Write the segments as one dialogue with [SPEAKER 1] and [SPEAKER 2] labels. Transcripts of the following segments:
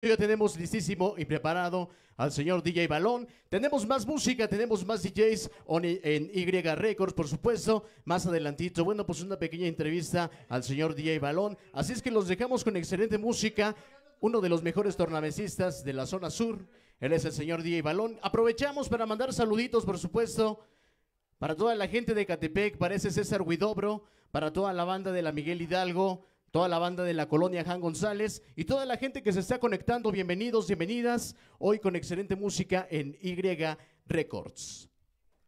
[SPEAKER 1] Ya tenemos listísimo y preparado al señor DJ Balón. Tenemos más música, tenemos más DJs en Y Records, por supuesto. Más adelantito, bueno, pues una pequeña entrevista al señor DJ Balón. Así es que los dejamos con excelente música. Uno de los mejores tornamesistas de la zona sur. Él es el señor DJ Balón. Aprovechamos para mandar saluditos, por supuesto, para toda la gente de Catepec, para ese César Huidobro, para toda la banda de la Miguel Hidalgo, toda la banda de la colonia Jan González y toda la gente que se está conectando. Bienvenidos, bienvenidas. Hoy con excelente música en Y Records.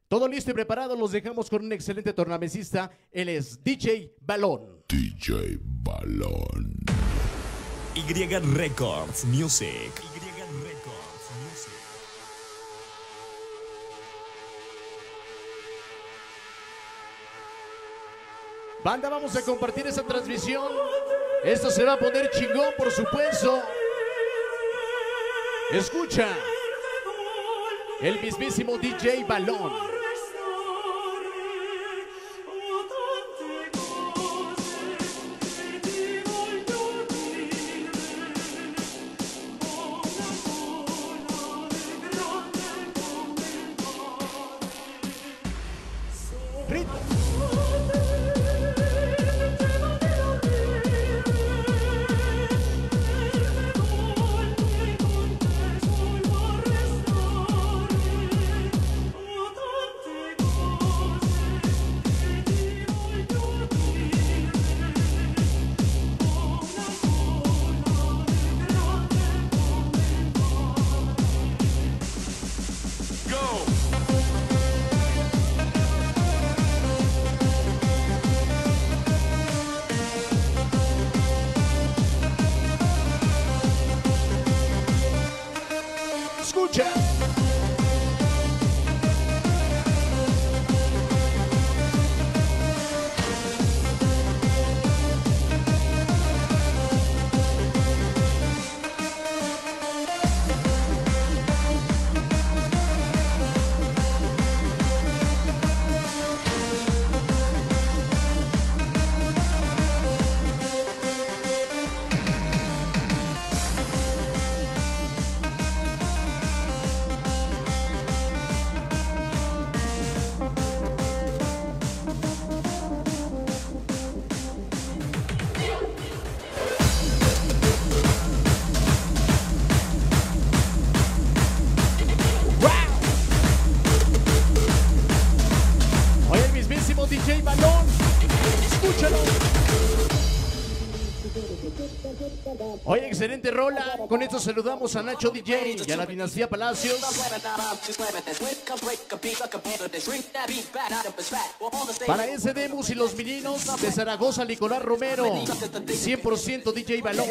[SPEAKER 1] Todo listo y preparado, los dejamos con un excelente tornamesista. Él es DJ Balón.
[SPEAKER 2] DJ Balón.
[SPEAKER 3] Y Records Music.
[SPEAKER 1] Banda, vamos a compartir esa transmisión. Esto se va a poner chingón, por supuesto. Escucha. El mismísimo DJ Balón. Excelente rola. Con esto saludamos a Nacho DJ y a la dinastía Palacios. Para ese Demus y los meninos de Zaragoza, Nicolás Romero. 100% DJ Balón.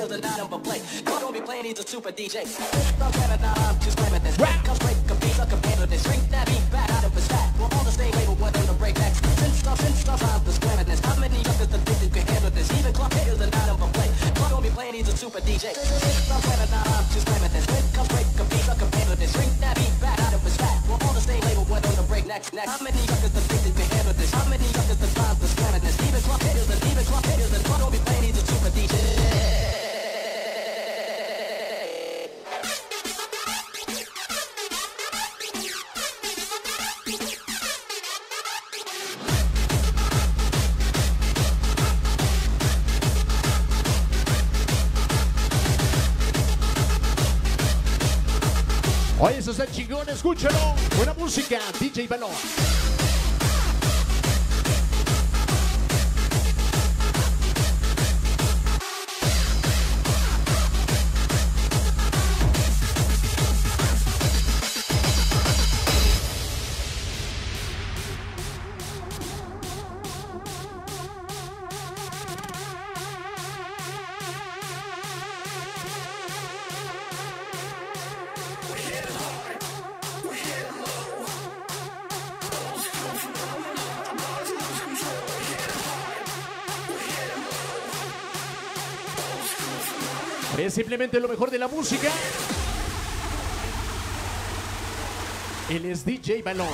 [SPEAKER 1] Super DJ. Just slamming this. Come break a beat like a band this. Drink that beat back out of his fat. We're on the same label, we're on the break next. next. How many yuckers the think they can handle this? How many yuckers the times the slamming this? Even club hitters and even club hitters and don't be playing, he's a super DJ. Está chingón, escúchalo. Buena música, DJ Balón. Lo mejor de la música. Él es DJ Balón.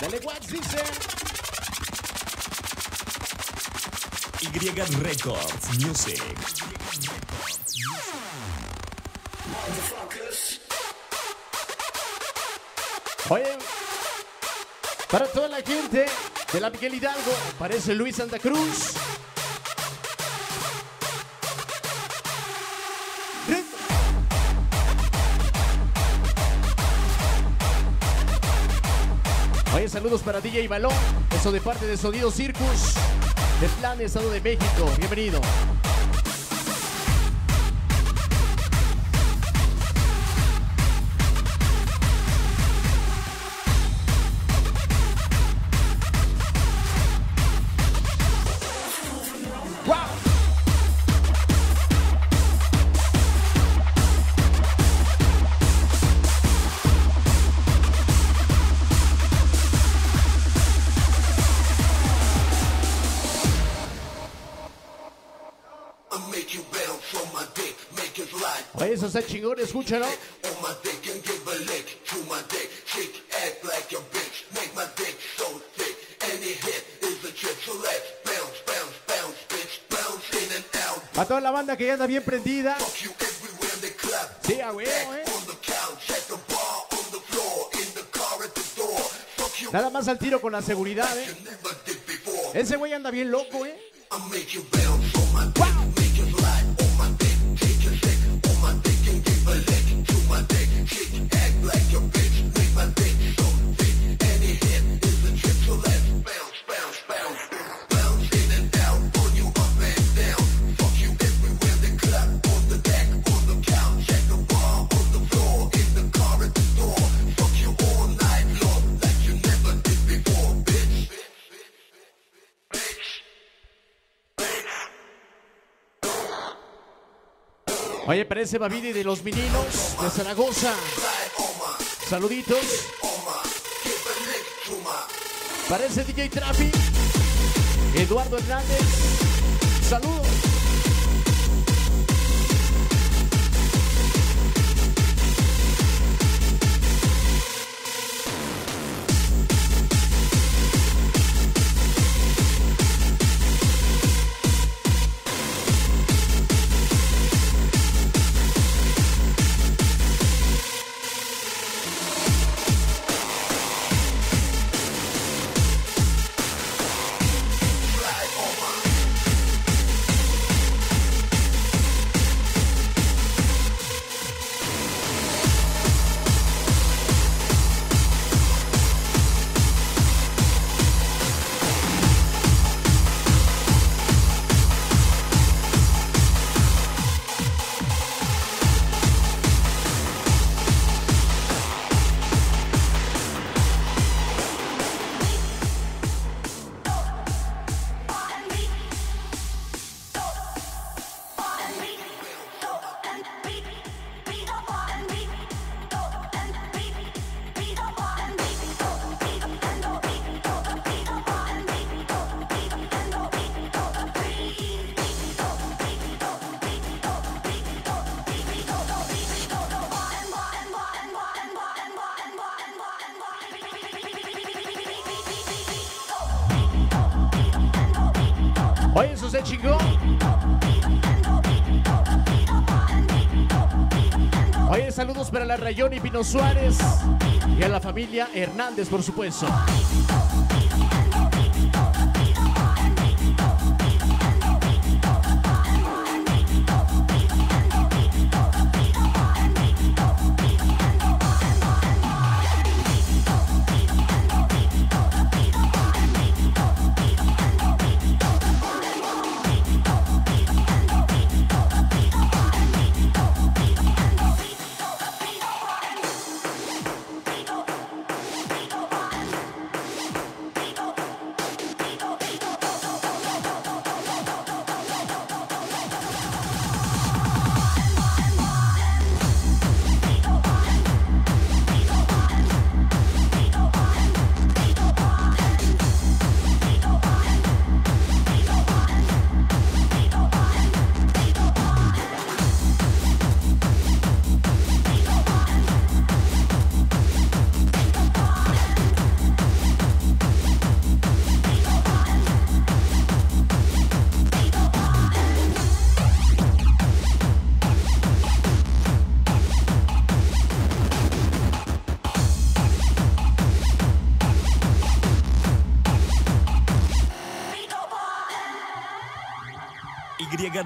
[SPEAKER 4] Dale Wax, dice.
[SPEAKER 3] Y Records Music.
[SPEAKER 4] La gente de la Miguel Hidalgo, parece Luis Santa Cruz. Oye, saludos para DJ Balón, eso de parte de Sonido Circus, de Plan Estado de México. Bienvenido. Escúchalo. A toda la banda que ya anda bien prendida. Sí, a huevo, eh. Nada más al tiro con la seguridad, eh. Ese güey anda bien loco, eh. Oye, parece Babidi de los meninos de Zaragoza. Saluditos. Parece DJ Trafi. Eduardo Hernández. Saludos. Saludos para la Rayón y Pino Suárez y a la familia Hernández, por supuesto.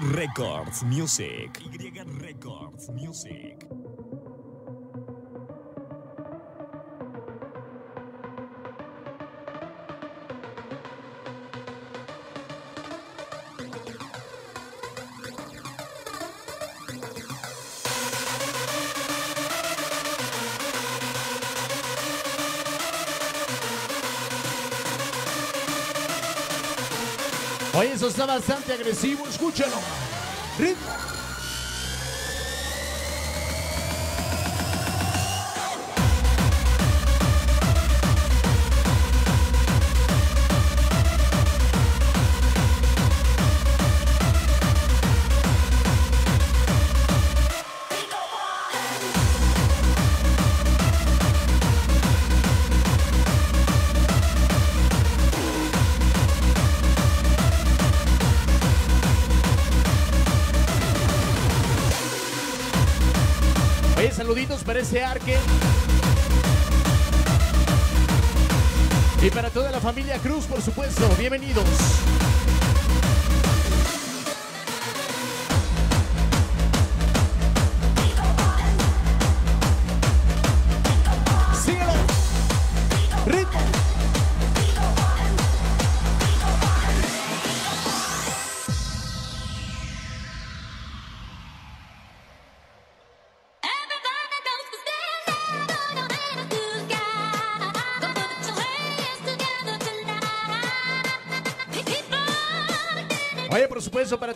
[SPEAKER 3] Records Music.
[SPEAKER 5] está bastante agresivo, escúchalo.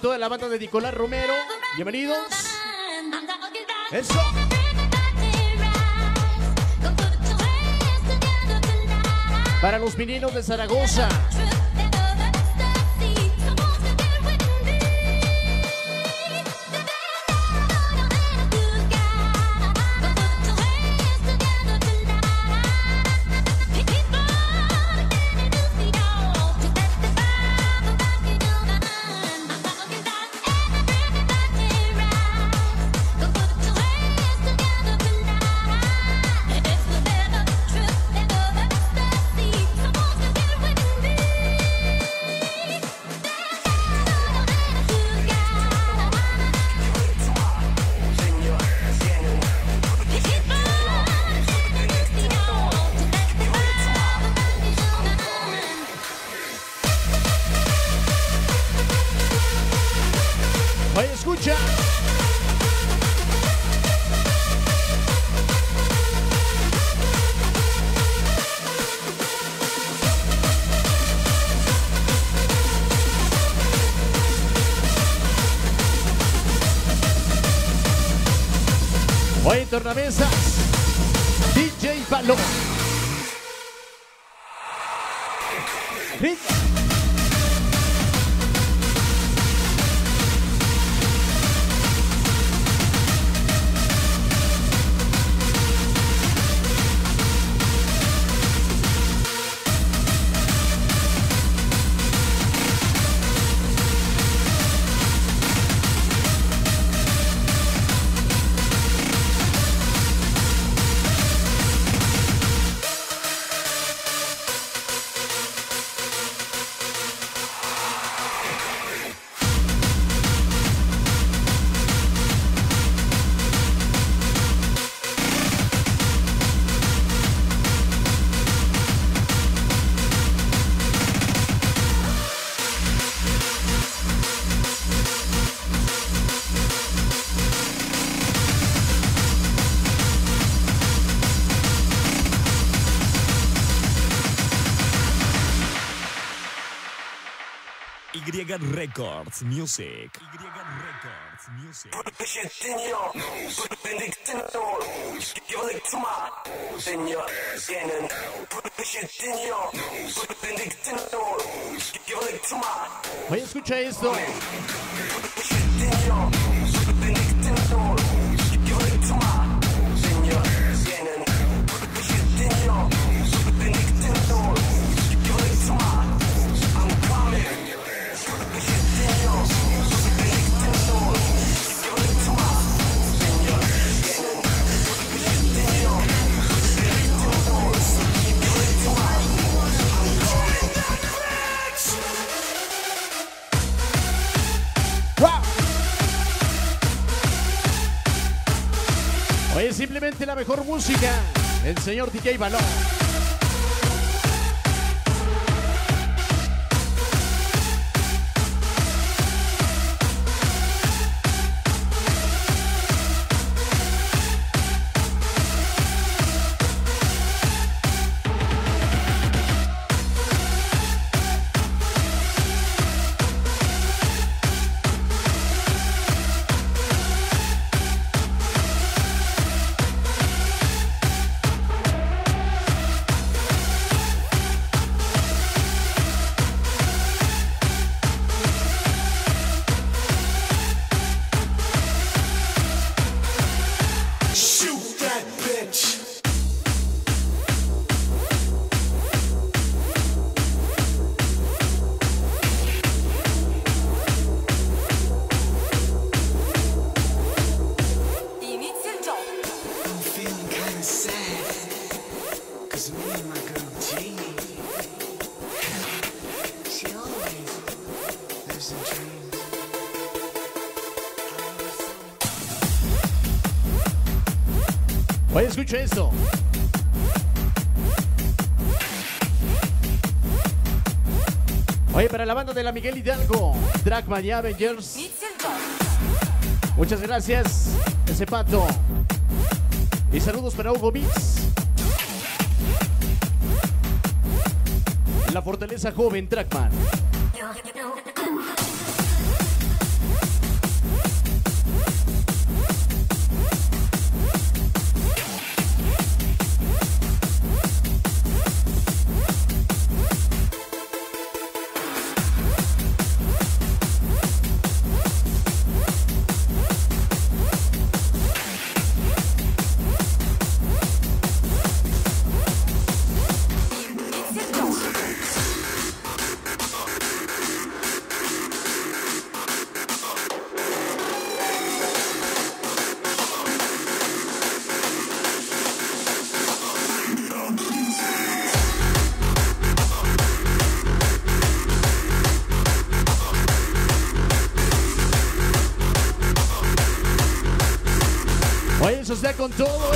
[SPEAKER 5] toda la banda de Nicolás Romero. Bienvenidos. Eso. Para los vinilos de Zaragoza. na
[SPEAKER 3] mesa. Records Music. Y Records Music.
[SPEAKER 5] Oye, escucha esto.
[SPEAKER 1] La mejor música, el señor DJ Balón. Oye, escucha esto. Oye, para la banda de la Miguel Hidalgo, Dragman y Avengers, muchas gracias. Ese pato. Y saludos para Hugo Mix. La fortaleza joven, Dragman. Con todo,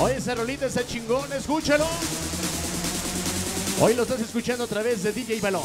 [SPEAKER 1] Oye, esa rolita está chingón, escúchalo. Hoy lo estás escuchando a través de DJ Balón.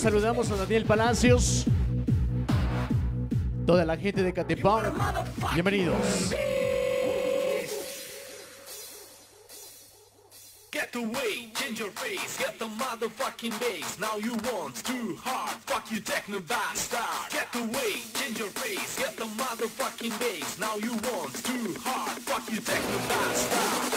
[SPEAKER 1] saludamos a Daniel Palacios. Toda la gente de Catepón. Bienvenidos.
[SPEAKER 4] Get away, change your face, get the motherfucking bass. Now you want too hard, fuck you techno bastard. Get away, change your face, get the motherfucking bass. Now you want too hard, fuck you techno bastard.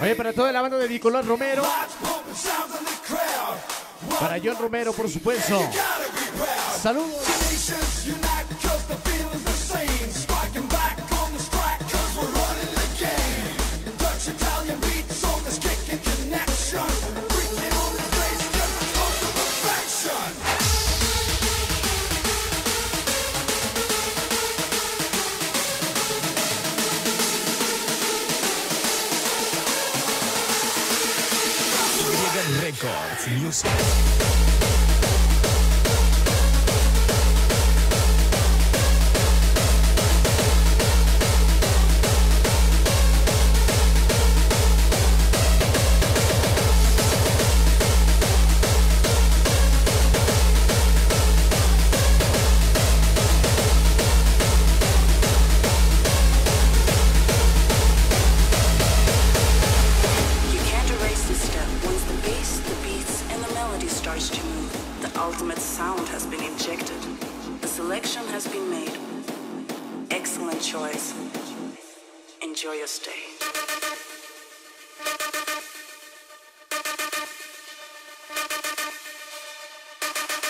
[SPEAKER 1] Oye, para toda la banda de Nicolás Romero. Para John Romero, por supuesto. Saludos.
[SPEAKER 6] news.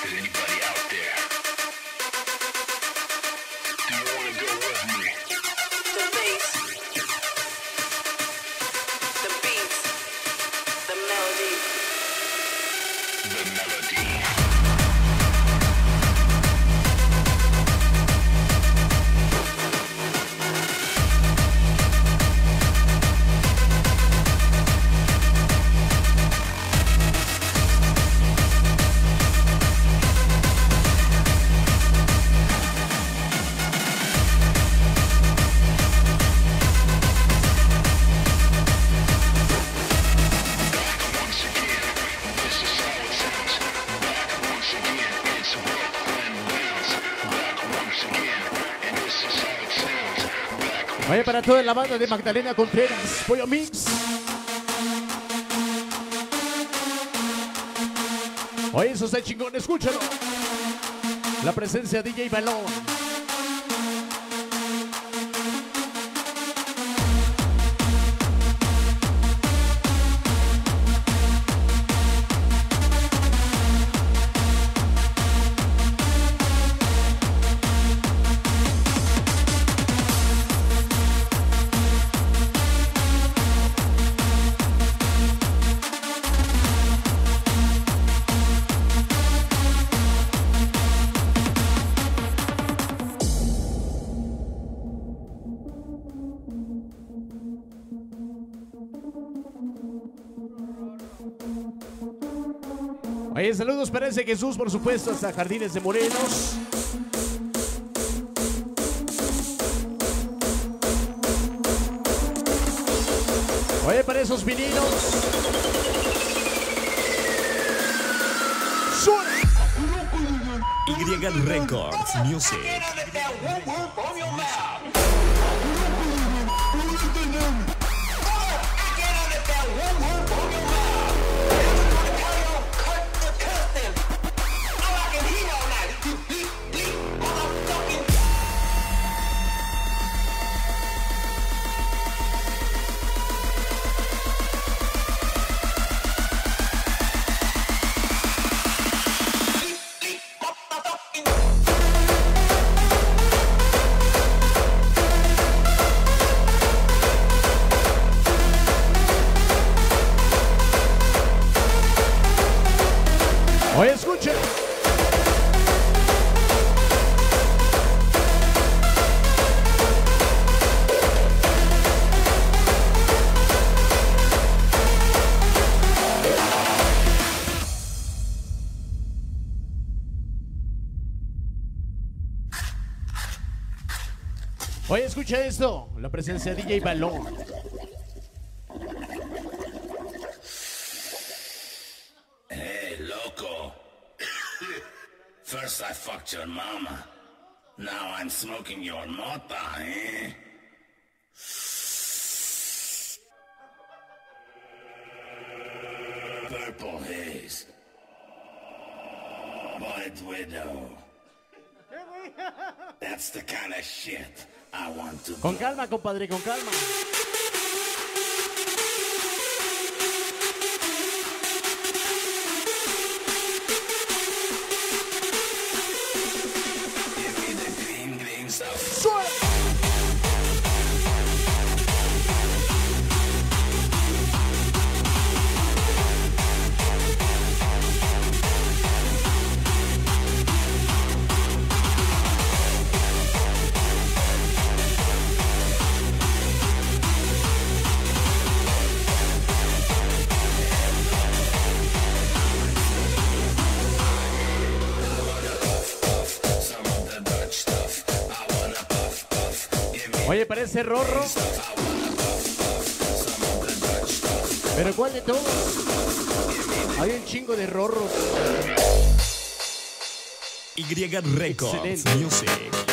[SPEAKER 4] Is anybody out?
[SPEAKER 1] toda la banda de Magdalena Contreras. Pollo Mix. Oye, eso está chingón, escúchalo. La presencia de DJ Balón. Jesús, por supuesto, hasta Jardines de Morelos. Oye, para esos vinilos.
[SPEAKER 3] Y Records Music.
[SPEAKER 7] Escucha. La presencia de DJ Balón. Compadre, con calma. Parece Rorro. Pero ¿cuál de todos? Hay un chingo de Rorros.
[SPEAKER 1] Y Records
[SPEAKER 7] Excelente.
[SPEAKER 1] Music.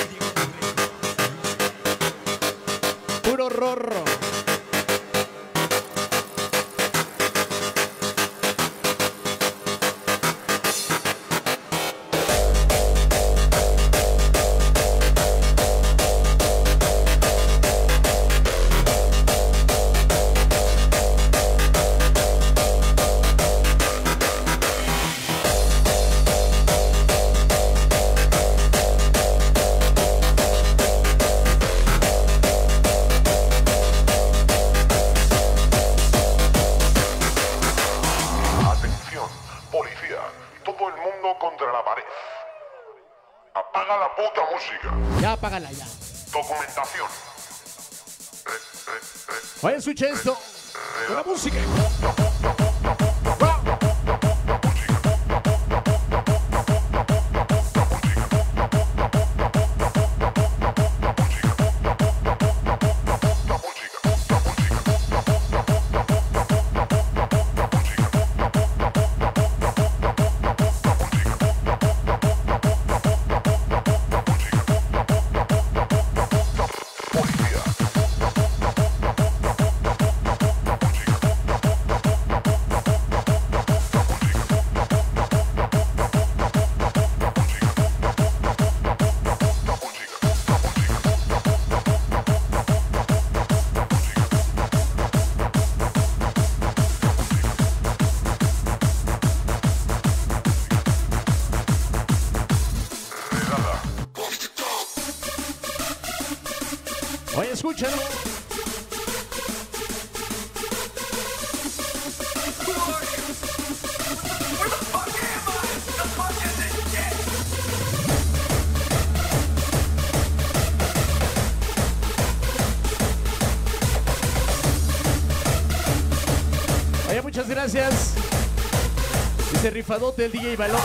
[SPEAKER 8] El
[SPEAKER 7] DJ Balón.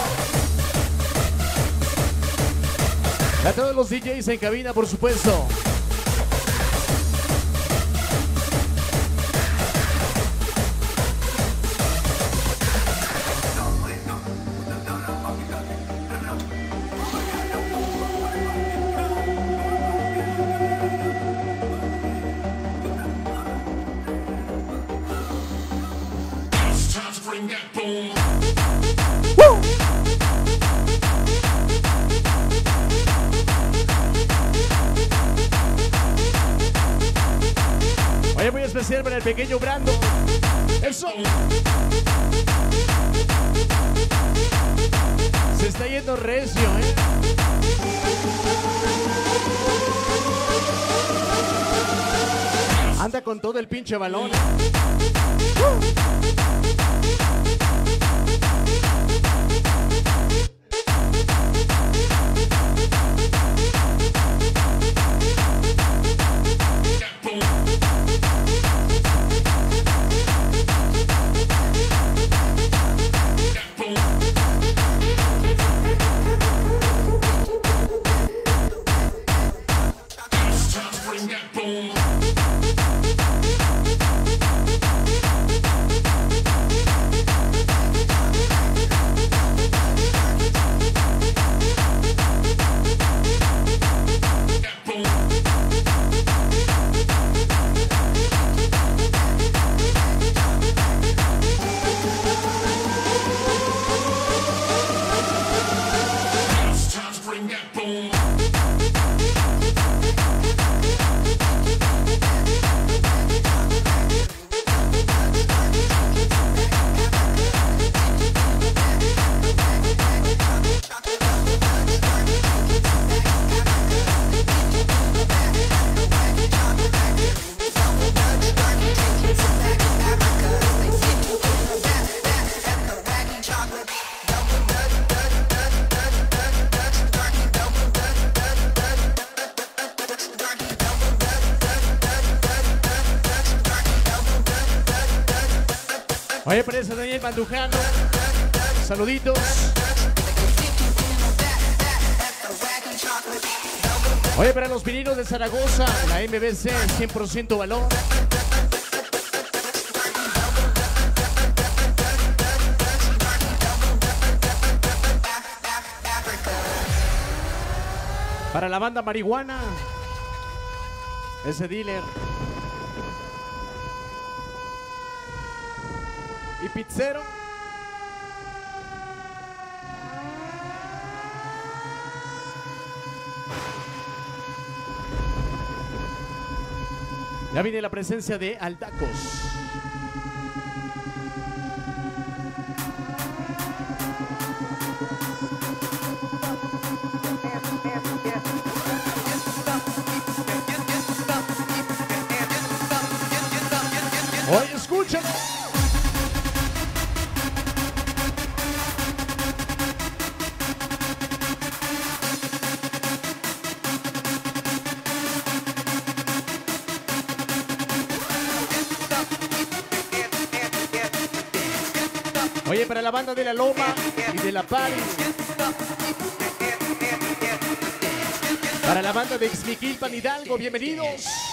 [SPEAKER 7] A todos los DJs en cabina, por supuesto. Especial para el pequeño Brando. Eso. Se está yendo recio, ¿eh? Anda con todo el pinche balón.
[SPEAKER 1] Oye, parece Daniel Mandujano. Saluditos. Oye, para los vinilos de Zaragoza, la MBC 100% valor. Para la banda marihuana, ese dealer. Pizzero. Ya viene la presencia de Aldacos. Para la banda de Ixmiquilpan Hidalgo, bienvenidos.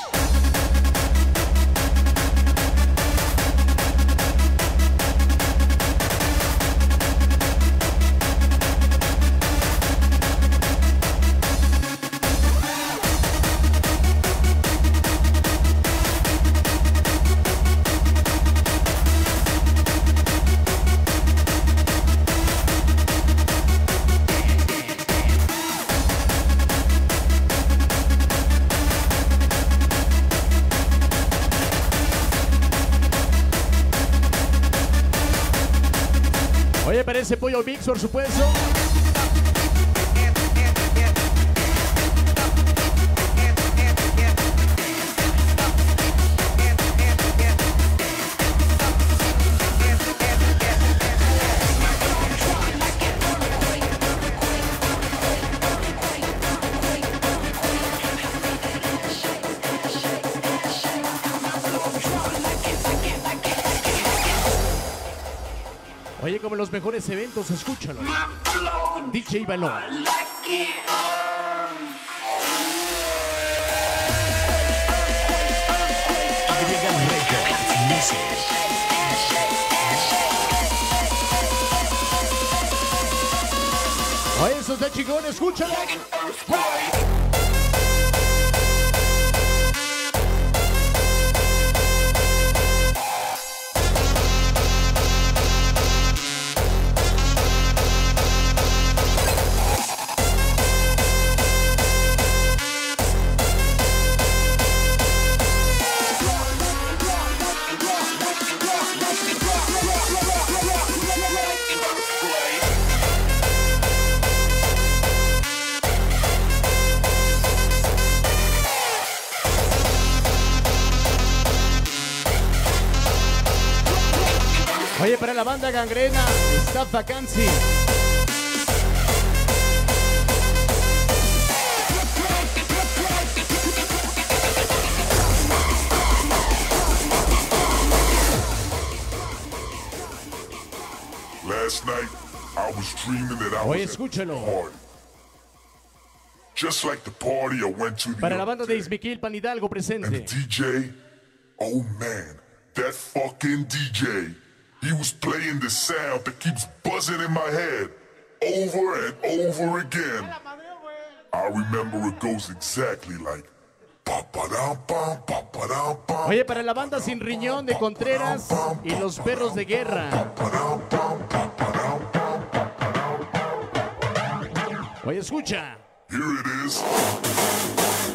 [SPEAKER 1] Parece pollo mix, por supuesto. Los mejores eventos, escúchalo. DJ Balón. Oye, eso está chingón, escúchalo. Gangrena, está vacancy.
[SPEAKER 2] Last night, I was dreaming that I
[SPEAKER 1] Oye,
[SPEAKER 2] was at
[SPEAKER 1] escúchalo.
[SPEAKER 2] the party. Just like the party I went to the
[SPEAKER 1] Para la banda de Hidalgo
[SPEAKER 2] And the
[SPEAKER 1] presente.
[SPEAKER 2] DJ, oh man, that fucking DJ. He was playing the sound that keeps buzzing in my head over and over again. I remember it goes exactly like.
[SPEAKER 1] Oye, para la banda sin riñón de Contreras y los perros de guerra. Oye, escucha.
[SPEAKER 2] Here it is.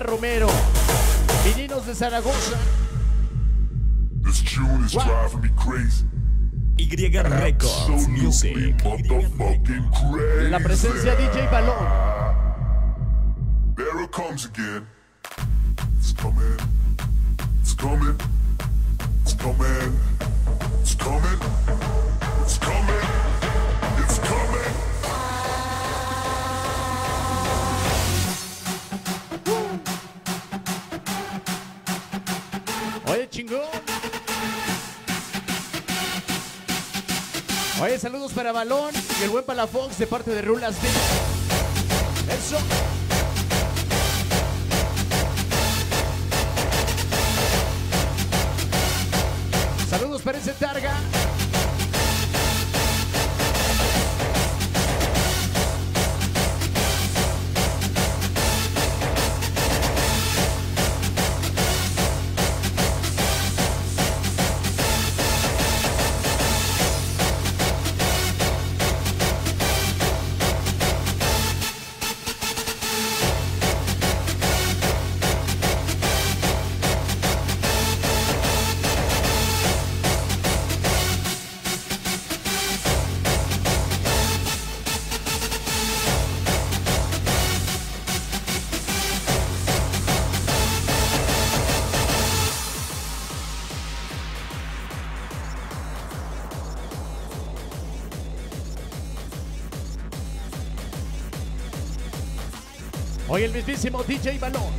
[SPEAKER 1] Nicolás Romero. Mirinos de Zaragoza.
[SPEAKER 2] This tune is driving me crazy.
[SPEAKER 3] Y Records Music.
[SPEAKER 1] La presencia DJ Balón.
[SPEAKER 2] There it comes again. It's coming. It's coming. It's coming.
[SPEAKER 1] Oye, chingón. Oye, saludos para Balón y el buen Palafox de parte de Rulas. Eso. Mismísimo DJ Balón.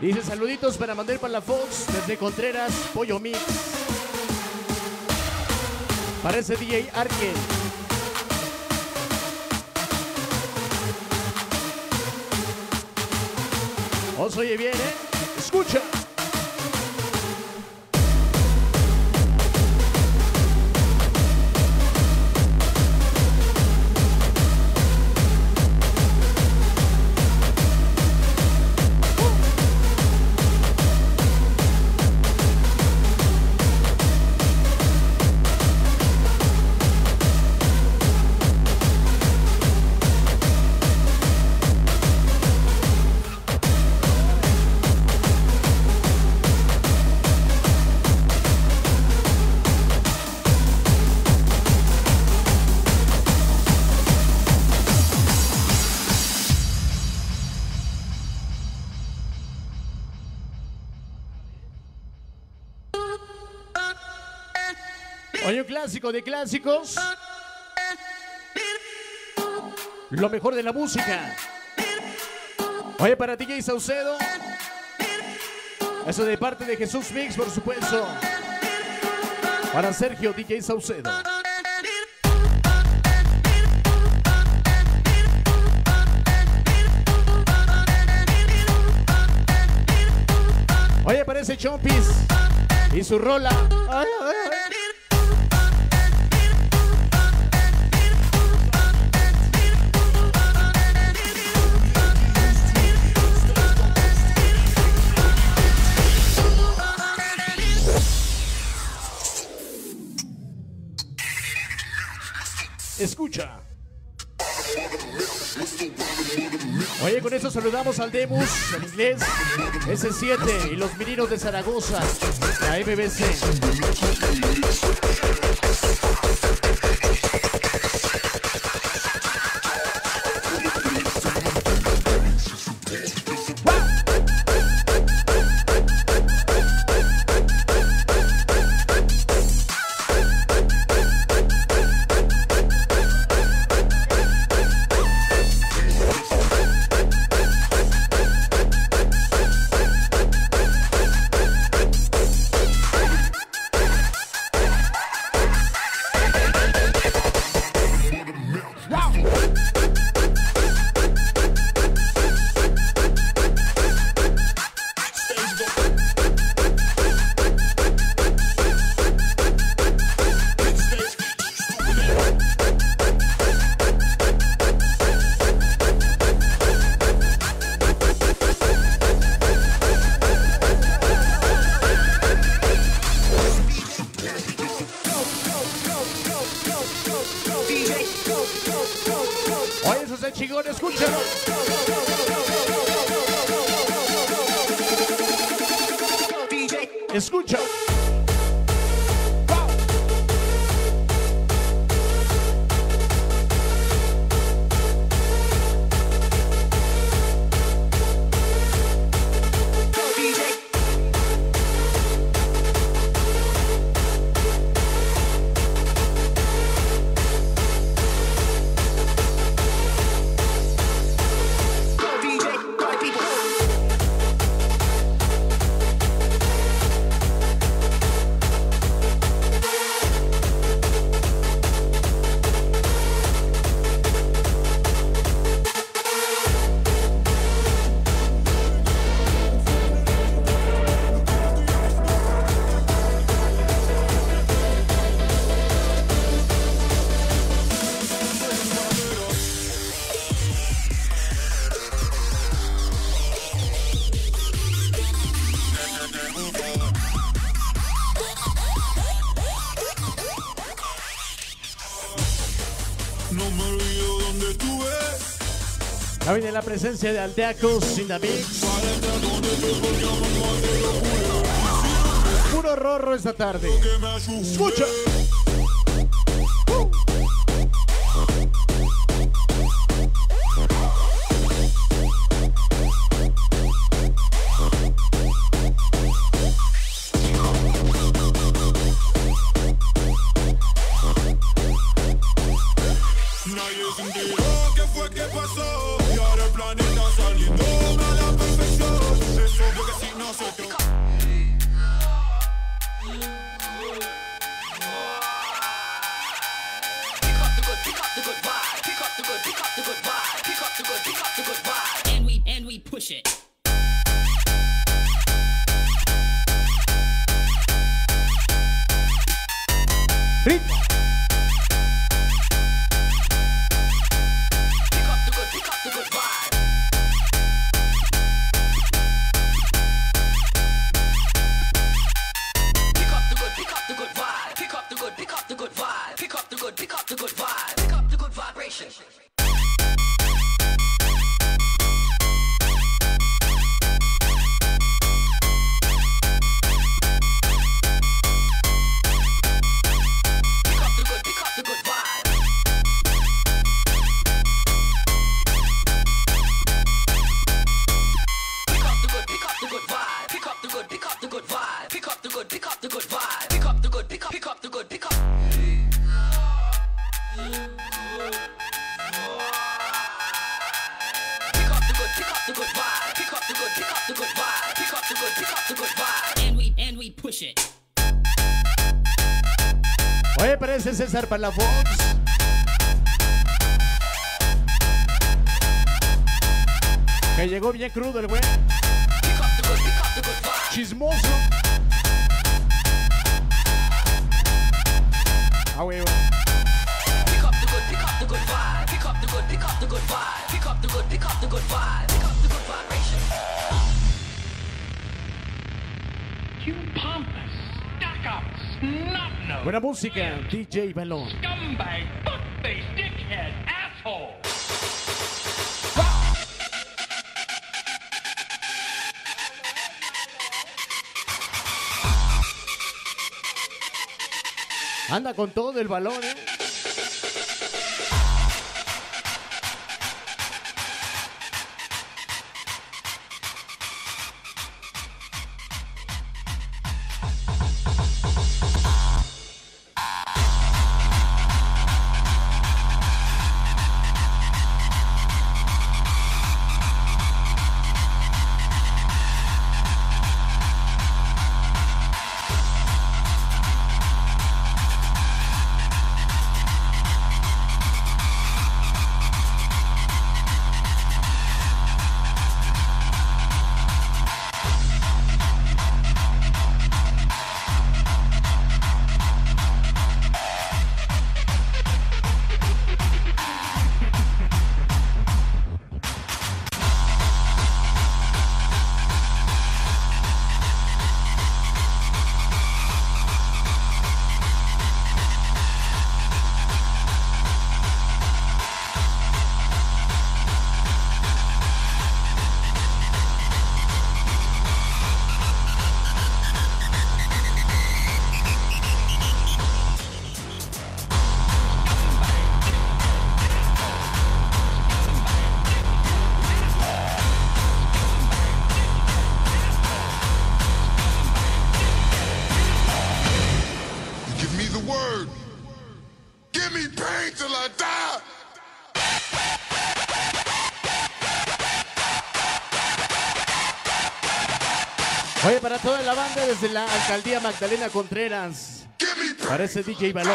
[SPEAKER 1] Dice saluditos para Manuel Palafox desde Contreras, Pollo Mix. Parece DJ Arken. Oye bien, ¿eh? Escucha. De clásicos. Lo mejor de la música. Oye, para DJ Saucedo. Eso de parte de Jesús Mix, por supuesto. Para Sergio DJ Saucedo. Oye, parece Chompis. Y su rola. Saludamos al Demus, en inglés, S7 y los meninos de Zaragoza, la MBC.
[SPEAKER 9] Presencia de Aldeacos Sinamix. Puro rorro esta tarde. Escucha.
[SPEAKER 1] César Palafox. Que llegó bien crudo el
[SPEAKER 10] güey. Chismoso. Ah, güey,
[SPEAKER 9] güey.
[SPEAKER 10] Pick up the good vibe. Pick
[SPEAKER 9] up the good, pick up the good vibe. Pick up the good, pick
[SPEAKER 11] up the good vibe.
[SPEAKER 9] Buena música, DJ Balón.
[SPEAKER 11] scumbag, fuck-faced, dickhead, asshole!
[SPEAKER 9] Anda con todo el balón, ¿eh?
[SPEAKER 1] Desde la alcaldía Magdalena Contreras. Parece DJ Balón.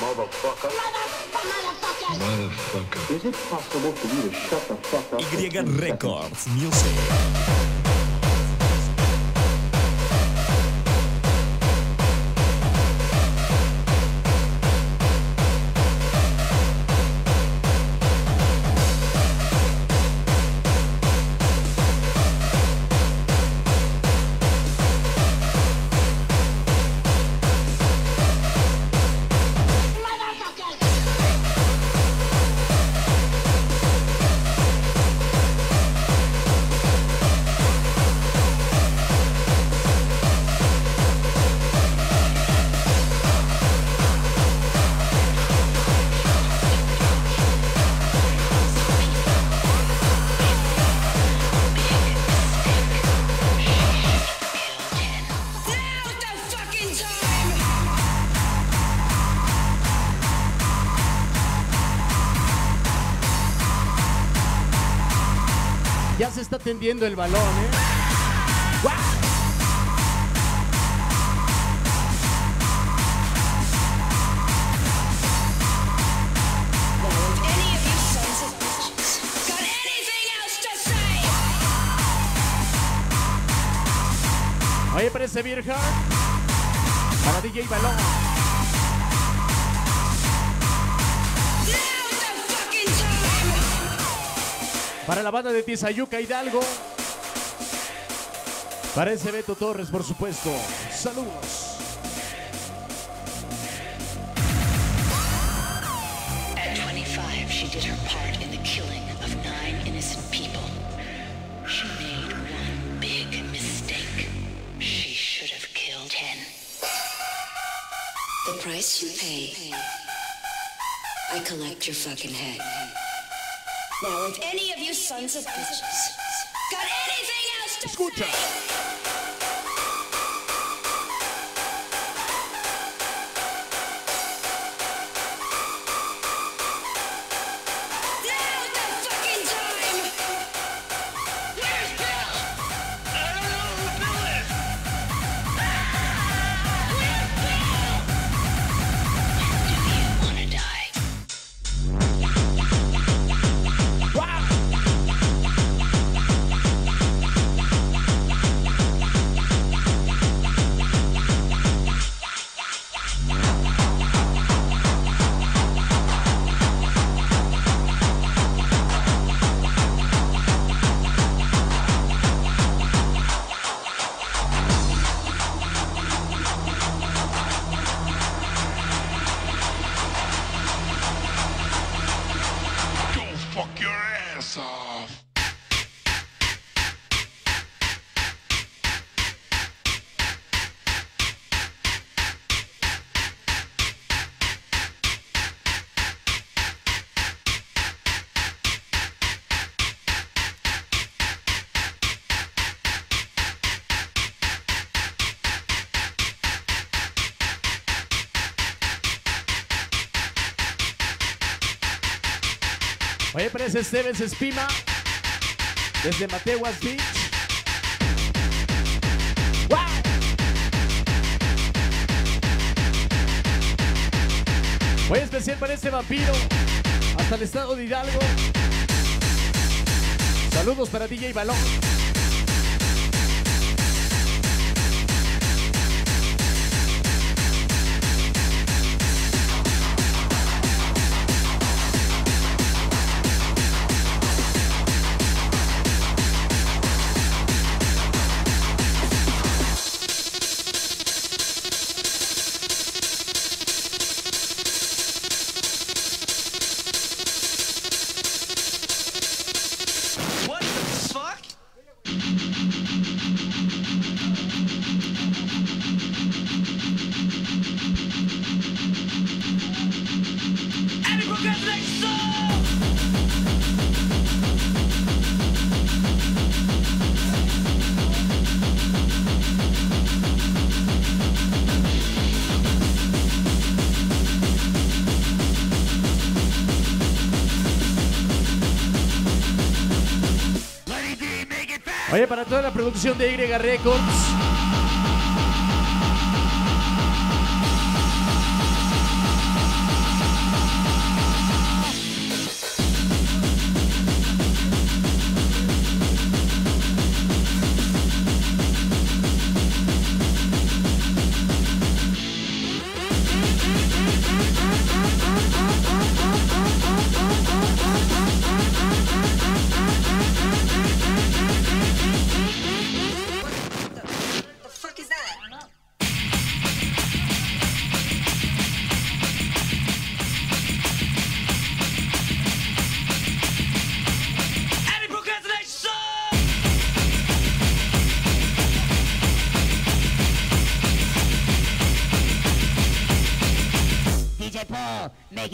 [SPEAKER 12] Motherfucker. Motherfucker.
[SPEAKER 4] Motherfucker.
[SPEAKER 13] Is it possible for you to shut the fuck up?
[SPEAKER 3] Y Records Music.
[SPEAKER 1] Está tendiendo el balón, ¿eh? Oye, parece Heart. Para DJ Balón. Para la banda de Tisayuca Hidalgo. Para ese Beto Torres, por supuesto. Saludos.
[SPEAKER 14] At 25 she did her part in the killing of nine innocent people. She made one big mistake. She should have killed ten. The price you pay. I collect your fucking head. Now, if any of you sons of bitches got anything else to
[SPEAKER 1] Escucha. Oye, parece Stevens Espima. Desde Matehuas Beach. Oye, especial para este vampiro. Hasta el estado de Hidalgo. Saludos para DJ Balón. de Y Records.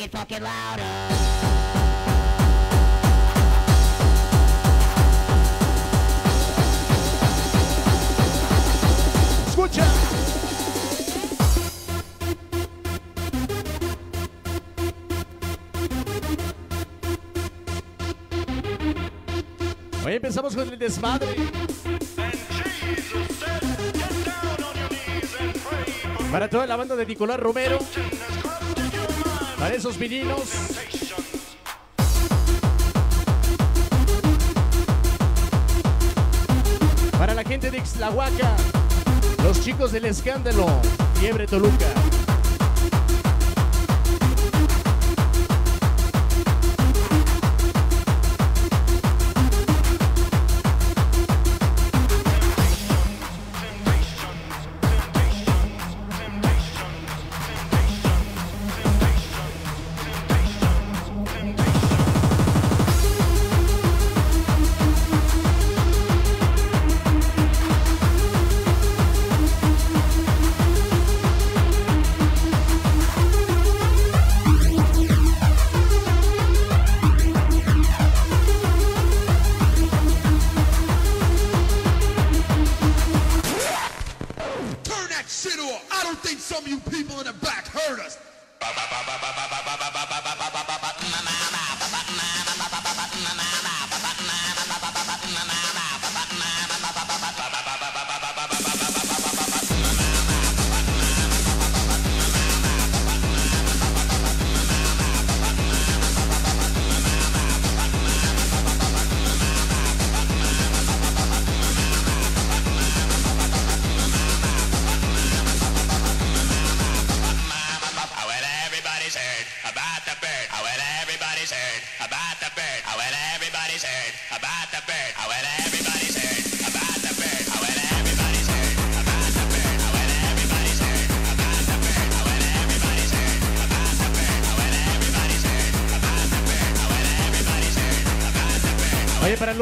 [SPEAKER 15] it fucking louder.
[SPEAKER 1] Hoy empezamos con el desmadre. Para toda la banda de Nicolás Romero. Para esos vinilos. Para la gente de Ixlahuaca. Los chicos del escándalo. Fiebre Toluca.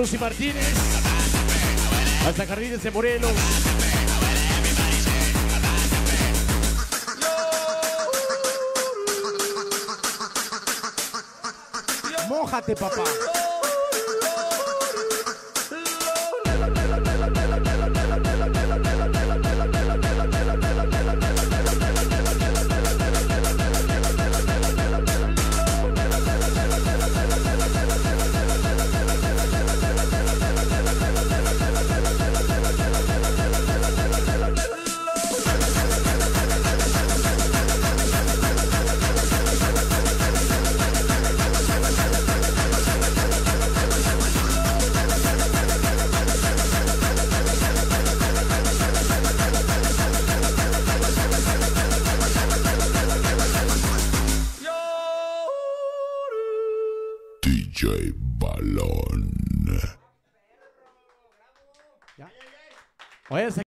[SPEAKER 1] Lucy Martínez, hasta Carriles de Morelos.
[SPEAKER 16] Mójate, papá.